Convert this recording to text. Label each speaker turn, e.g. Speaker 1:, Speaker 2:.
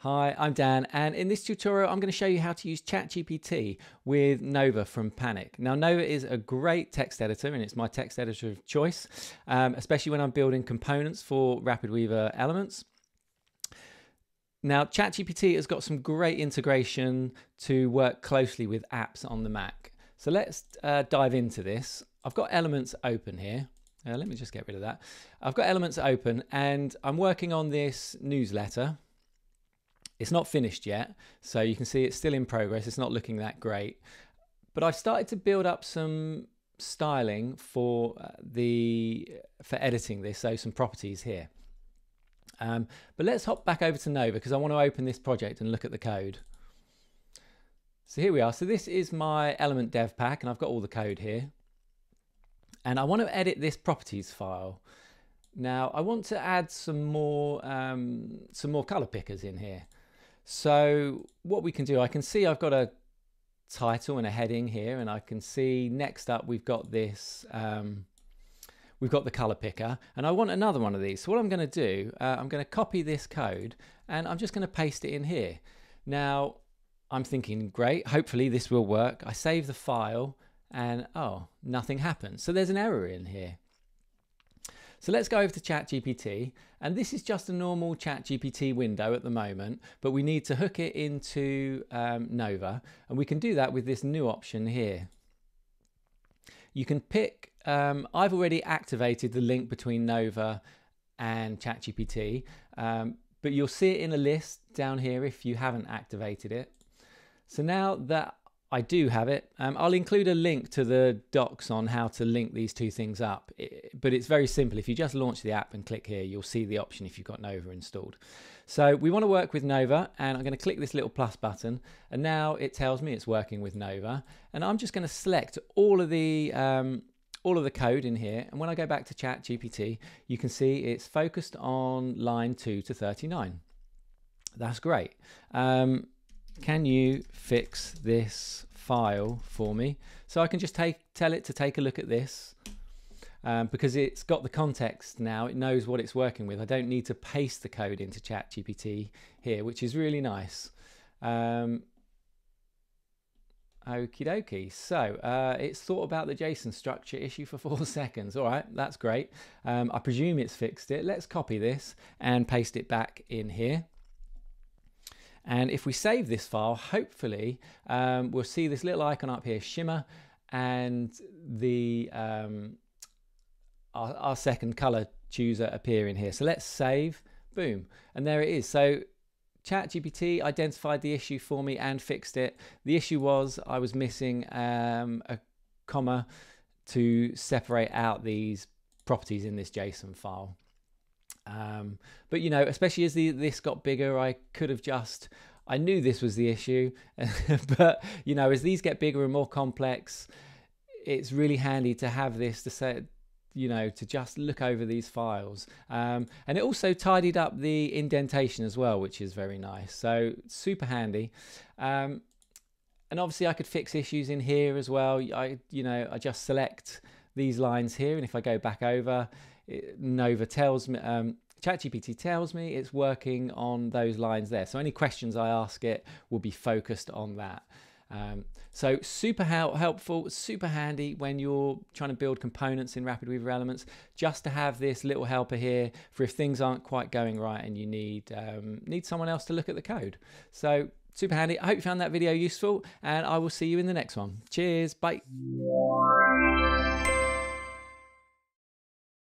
Speaker 1: Hi, I'm Dan, and in this tutorial, I'm going to show you how to use ChatGPT with Nova from Panic. Now, Nova is a great text editor, and it's my text editor of choice, um, especially when I'm building components for RapidWeaver elements. Now, ChatGPT has got some great integration to work closely with apps on the Mac. So let's uh, dive into this. I've got elements open here. Uh, let me just get rid of that. I've got elements open, and I'm working on this newsletter it's not finished yet, so you can see it's still in progress. It's not looking that great. But I've started to build up some styling for uh, the for editing this, so some properties here. Um, but let's hop back over to Nova because I want to open this project and look at the code. So here we are. So this is my element dev pack and I've got all the code here. And I want to edit this properties file. Now I want to add some more um, some more color pickers in here. So what we can do, I can see I've got a title and a heading here, and I can see next up we've got this, um, we've got the color picker, and I want another one of these. So what I'm going to do, uh, I'm going to copy this code, and I'm just going to paste it in here. Now, I'm thinking, great, hopefully this will work. I save the file, and oh, nothing happens. So there's an error in here. So let's go over to ChatGPT, and this is just a normal ChatGPT window at the moment, but we need to hook it into um, Nova, and we can do that with this new option here. You can pick, um, I've already activated the link between Nova and ChatGPT, um, but you'll see it in a list down here if you haven't activated it. So now that I do have it. Um, I'll include a link to the docs on how to link these two things up, it, but it's very simple. If you just launch the app and click here, you'll see the option if you've got Nova installed. So we want to work with Nova, and I'm going to click this little plus button, and now it tells me it's working with Nova, and I'm just going to select all of the um, all of the code in here, and when I go back to Chat GPT, you can see it's focused on line 2 to 39. That's great. Um, can you fix this file for me? So I can just take tell it to take a look at this um, because it's got the context now. It knows what it's working with. I don't need to paste the code into ChatGPT here, which is really nice. Um, Okie dokie. So uh, it's thought about the JSON structure issue for four seconds. All right, that's great. Um, I presume it's fixed it. Let's copy this and paste it back in here. And if we save this file, hopefully um, we'll see this little icon up here, shimmer, and the um, our, our, second color chooser appear in here. So let's save, boom, and there it is. So ChatGPT identified the issue for me and fixed it. The issue was I was missing um, a comma to separate out these properties in this JSON file. Um, but you know, especially as the, this got bigger, I could have just. I knew this was the issue, but you know, as these get bigger and more complex, it's really handy to have this to say, you know, to just look over these files. Um, and it also tidied up the indentation as well, which is very nice. So super handy. Um, and obviously, I could fix issues in here as well. I, you know, I just select these lines here, and if I go back over, Nova tells me, um, ChatGPT tells me it's working on those lines there. So any questions I ask it will be focused on that. Um, so super help, helpful, super handy when you're trying to build components in RapidWeaver Elements, just to have this little helper here for if things aren't quite going right and you need um, need someone else to look at the code. So super handy. I hope you found that video useful and I will see you in the next one. Cheers. Bye.